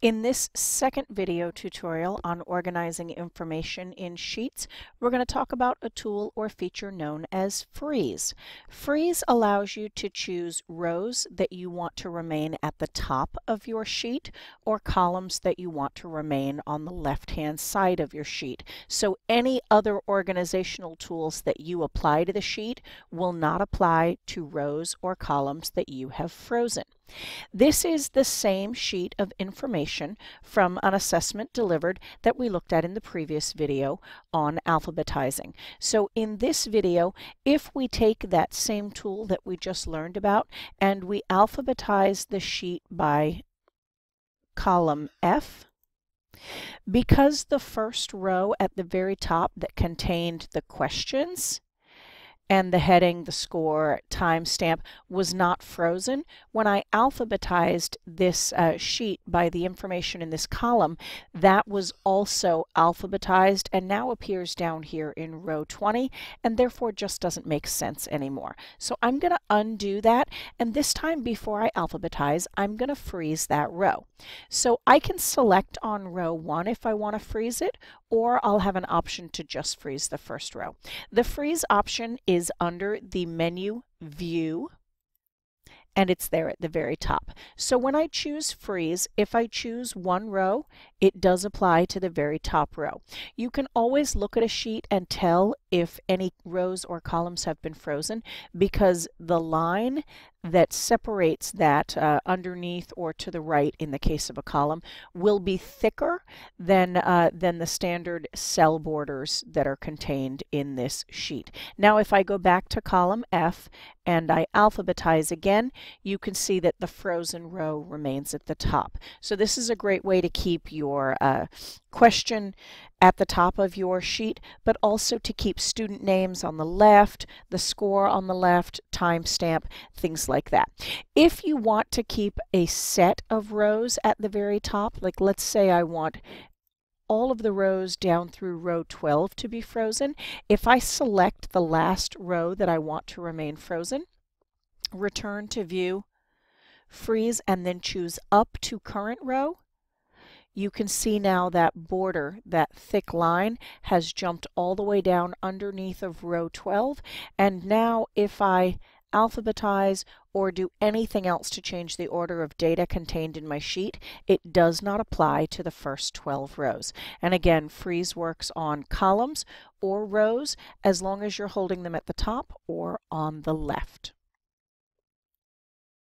In this second video tutorial on organizing information in Sheets, we're going to talk about a tool or feature known as Freeze. Freeze allows you to choose rows that you want to remain at the top of your sheet or columns that you want to remain on the left-hand side of your sheet. So any other organizational tools that you apply to the sheet will not apply to rows or columns that you have frozen. This is the same sheet of information from an assessment delivered that we looked at in the previous video on alphabetizing. So in this video, if we take that same tool that we just learned about and we alphabetize the sheet by column F, because the first row at the very top that contained the questions and the heading, the score, timestamp was not frozen. When I alphabetized this uh, sheet by the information in this column, that was also alphabetized and now appears down here in row 20 and therefore just doesn't make sense anymore. So I'm going to undo that and this time before I alphabetize, I'm going to freeze that row. So I can select on row 1 if I want to freeze it or I'll have an option to just freeze the first row. The freeze option is is under the menu View, and it's there at the very top. So when I choose freeze, if I choose one row, it does apply to the very top row. You can always look at a sheet and tell if any rows or columns have been frozen because the line that separates that uh, underneath or to the right in the case of a column will be thicker than, uh, than the standard cell borders that are contained in this sheet. Now if I go back to column F and I alphabetize again, you can see that the frozen row remains at the top. So this is a great way to keep your uh, question at the top of your sheet, but also to keep student names on the left, the score on the left, timestamp, things like that. If you want to keep a set of rows at the very top, like let's say I want all of the rows down through row 12 to be frozen, if I select the last row that I want to remain frozen, return to view, freeze, and then choose up to current row, you can see now that border, that thick line, has jumped all the way down underneath of row 12. And now if I alphabetize or do anything else to change the order of data contained in my sheet, it does not apply to the first 12 rows. And again, freeze works on columns or rows as long as you're holding them at the top or on the left.